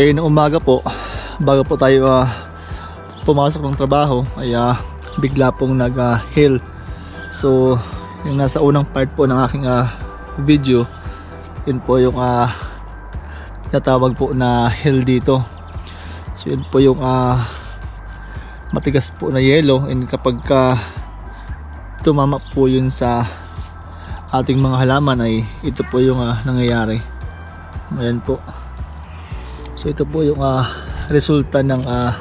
Kaya ng umaga po, bago po tayo ah, pumasok ng trabaho, ay ah, bigla pong nag-hill. so, yung nasa unang part po ng aking ah, video, yun po yung ah, natawag po na hill dito. So, yun po yung ah, matigas po na yelo and kapag ka tumama po yun sa ating mga halaman ay ito po yung ah, nangyayari. Ayan po. So ito po yung ah, resulta ng ah,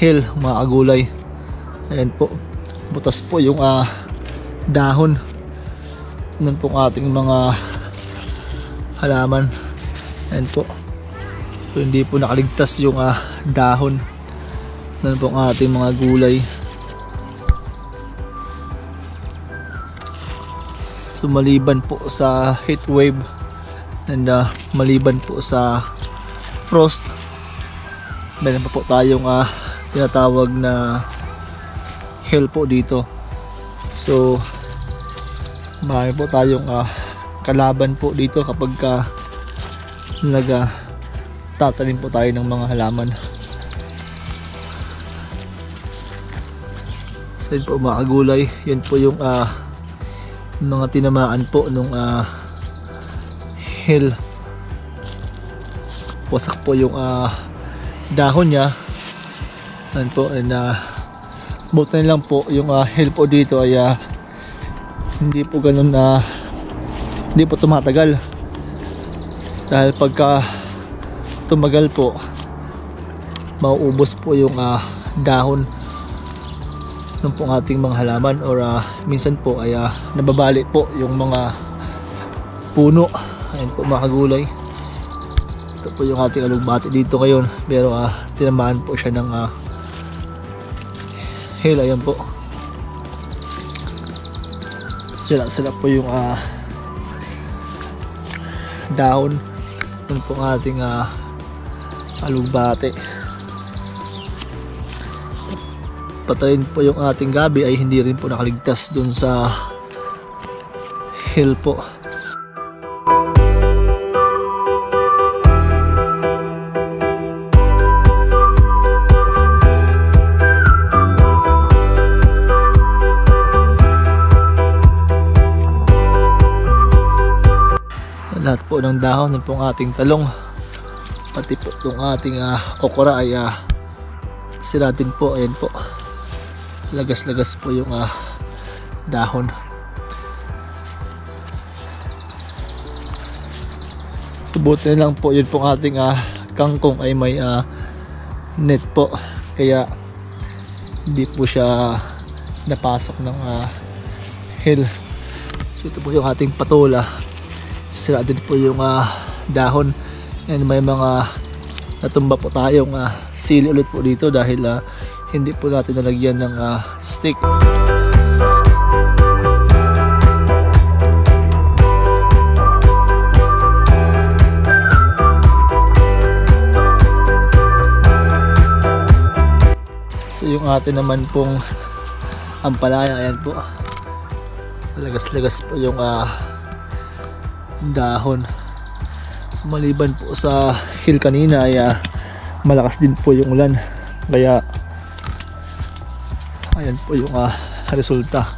hill mga agulay. Ayan po. Butas po yung ah, dahon ng pong ating mga halaman. Ayan po. So hindi po nakaligtas yung ah, dahon ng pong ating mga gulay. So maliban po sa heat wave and ah, maliban po sa frost meron pa po tayong ah, tinatawag na hail po dito. So marami po tayong ah, kalaban po dito kapag ka naga tatanim po tayo ng mga halaman. So yun po mga kagulay yun po yung ah, mga tinamaan po nung ah, hill wasak po yung ah, dahon niya. Yan po and uh, buti na lang po yung uh, hill po dito ay ah, hindi po ganun na hindi po tumatagal. Dahil pagka tumagal po mauubos po yung ah, dahon ng pong ating mga halaman or ah, minsan po ay ah, nababali po yung mga puno. Ayun po mga kagulay ito po yung ating alugbati dito ngayon. Pero ah, tinamaan po siya ng ah, hail ayan po. Sila sila po yung ah, dahon ng pong ating ah, alugbati patayin po yung ating gabi ay hindi rin po nakaligtas dun sa hill po ng dahon ng pong ating talong. Pati po itong ating ah, okra ay uh, sira din po. Ayan po. Lagas-lagas po yung ah, dahon. Subuti na lang po yun pong ating ah, kangkong ay may ah, net po. Kaya hindi po siya napasok ng ah, hill. So ito po yung ating patula sira din po yung ah, dahon. And may mga natumba po tayong ah, sili ulit po dito dahil ah, hindi po natin nalagyan ng ah, stick. So yung atin naman pong ampalaya ayan po. Lagas-lagas po yung ah, dahon. So maliban po sa hill kanina ay ah, malakas din po yung ulan. Kaya ayan po yung ah, resulta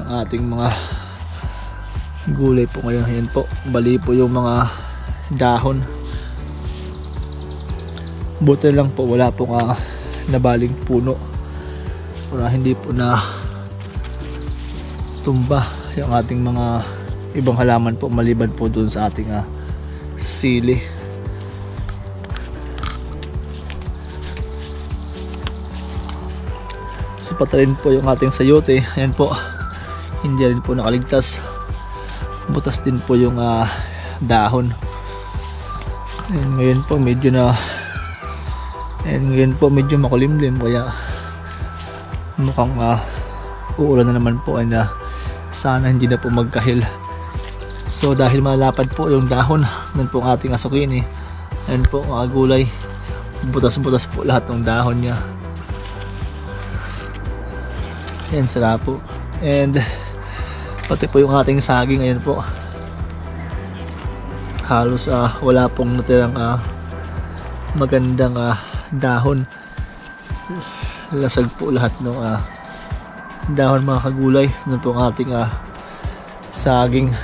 ng ating mga gulay po ngayon. Ayan po bali po yung mga dahon. Buti lang po wala pong ah, nabaling puno. Para hindi po na tumba yung ating mga ibang halaman po maliban po dun sa ating ah, sili. Sipat rin po yung ating sayote. Ayan po. Hindi rin po nakaligtas. Butas din po yung ah, dahon. Ayan, ngayon po medyo na ayan, ngayon po medyo makulimlim kaya mukhang ah, uulan na naman po ay na sana hindi na po magkahil so dahil malapad po yung dahon nun po ang ating asukini ayan po mga gulay. Butas butas po lahat ng dahon niya. Yan, sira po. And, pati po yung ating saging, ayan po. Halos ah, wala pong natirang ah, magandang ah, dahon. Lasag po lahat ng ah, dahon mga kagulay. Nun po ang ating ah, saging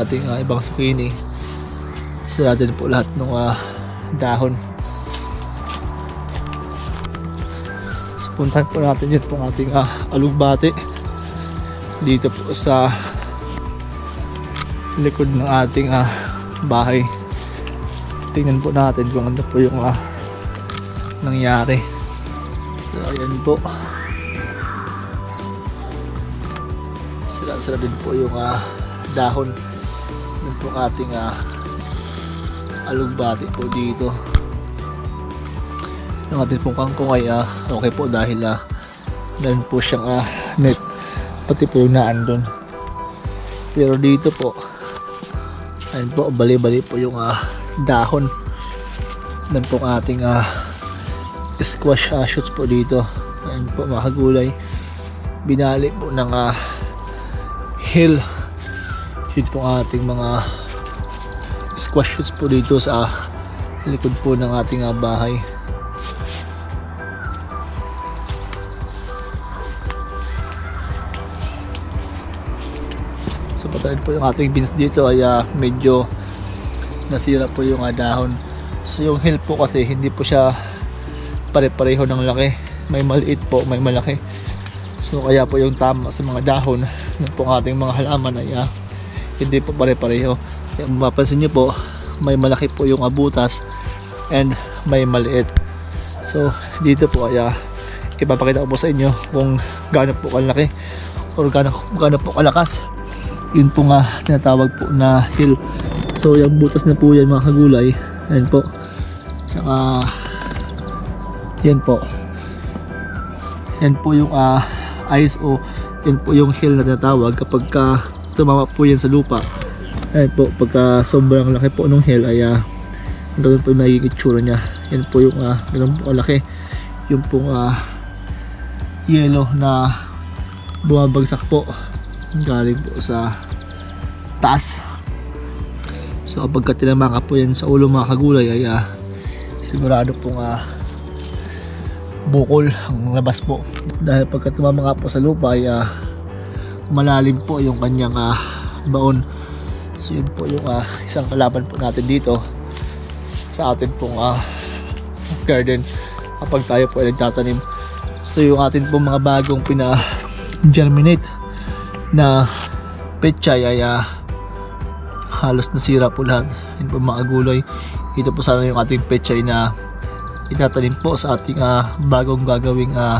ating ah, ibang zucchini sila din po lahat ng ah, dahon. So puntahan po natin yun po ang ating ah, alugbate dito po sa likod ng ating ah, bahay. Tingnan po natin kung ano po yung ah, nangyari. So ayan po. Sila sila din po yung ah, dahon ng po ating ah, alugbati po dito. Yung ating pong kangkong ay ah, okay po dahil ah, meron po siyang ah, net. Pati po yung naan pero dito po ayun po bali-bali po yung ah, dahon ng pong ating ah, squash ah, shoots po dito. Ayun po mga kagulay binali po ng ah, hill yun ating mga squash shoots po dito sa likod po ng ating ah, bahay. So patayin po yung ating beans dito ay ah, medyo nasira po yung ah, dahon. So yung hill po kasi hindi po siya pare-pareho ng laki. May maliit po may malaki. So kaya po yung tama sa mga dahon. Ng po ating mga halaman ay ah, hindi po pare-pareho. Kaya mapapansin nyo po may malaki po yung abutas and may maliit. So dito po ay ah, ipapakita ko po sa inyo kung gaano po kalaki or gaano, gaano po kalakas. Yun po nga tinatawag po na hill. So yung butas na po yan mga kagulay. Ayan po. Saka yan po. Yan po yung ah, ice o yan po yung hill na tinatawag kapag ka tumama po yan sa lupa. Ayan po pagka sobrang laki po nung hill ay ah, ganun po yung magiging itsura nya yan po yung ah, ganun po kalaki. Yung pong ah, yellow na bumabagsak po. Galing po sa taas. So kapag ka tinama ka po yan sa ulo mga kagulay ay ah, sigurado pong ah, bukol ang labas po. Dahil pagka tumama nga po sa lupa ay ah, malalim po yung kanyang ah, baon. So yun po yung ah, isang kalaban po natin dito sa atin pong ah, garden kapag tayo po ay nagtatanim. So yung atin pong mga bagong pina germinate na pechay ay ah, halos nasira po lahat. Yun po mga gulay ito po sana yung ating pechay na itatanim po sa ating ah, bagong gagawing uh,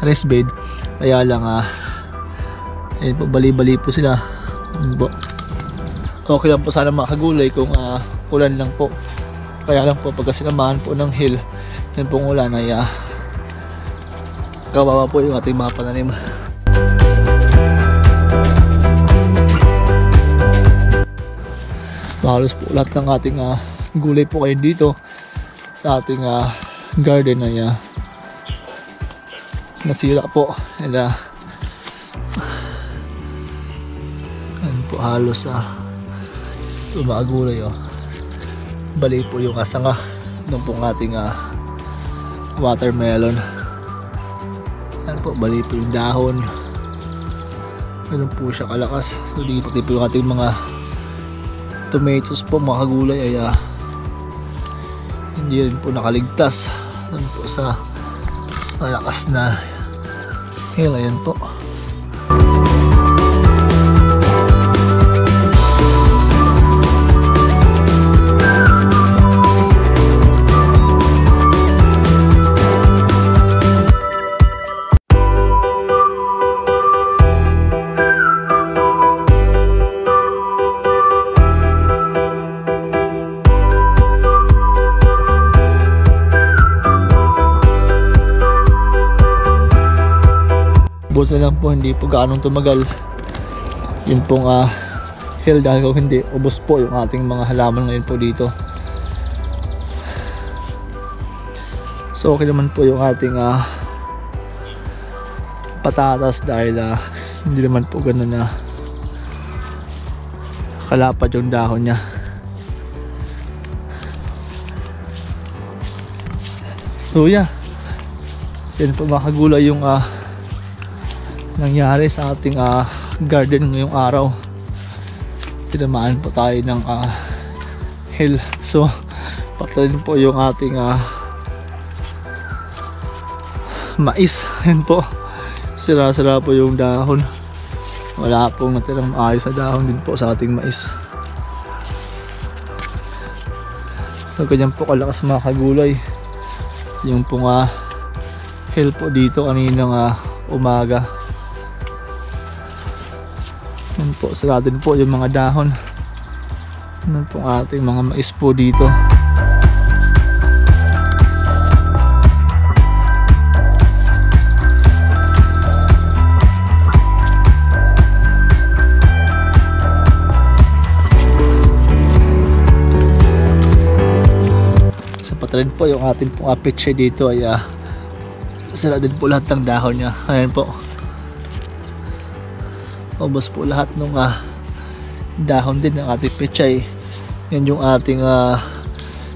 rest bed. Kaya lang ah ayun po bali-bali po sila. Po. okay lang po sana mga kagulay kung ah, ulan lang po. Kaya lang po pagka sinamahan po ng hill yun pong ulan ay ah, kawawa po yung ating mga pananim. Halos po lahat ng ating ah, gulay po kayo dito sa ating ah, garden ay ah, nasira po. And ah, po halos ah, umagulay oh. bali po yung asanga ng pong ating ah, watermelon. Yan po bali po yung dahon. Ganun po siya kalakas. So dito pati po yung ating mga tomatoes po mga kagulay ay ah, hindi rin po nakaligtas. Yan po sa malakas na hill ayan po hindi po gaanong tumagal. Yun pong uh, hill dahil kung hindi ubos po yung ating mga halaman ngayon po dito. So okay naman po yung ating uh, patatas dahil uh, hindi naman po ganun na kalapad yung dahon niya. So yeah yan po mga kagulay yung uh, nangyari sa ating ah, garden ngayong araw. Tinamaan po tayo ng ah, hill. So patayin po yung ating ah, mais. Yan po. Sira-sira po yung dahon. Wala pong natirang maayos na dahon din po sa ating mais. So ganyan po kalakas mga kagulay. Yung pong ah, hill po dito kaninang ah, umaga. Po, sira din po yung mga dahon. Yan po ang ating mga mais po dito. Rin po yung ating pong aperture dito ay ah, sira din po lahat ng dahon niya. Ayan po. Ubos po lahat ng ah, dahon din ng ating pechay. Yan yung ating ah,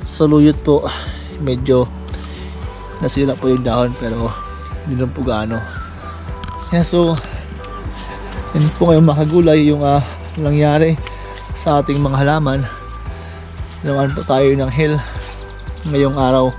saluyot po. Medyo nasira po yung dahon pero hindi naman po gaano. Yeah, so yan po ngayong makagulay yung ah, nangyari sa ating mga halaman. Ginawan po tayo ng hill ngayong araw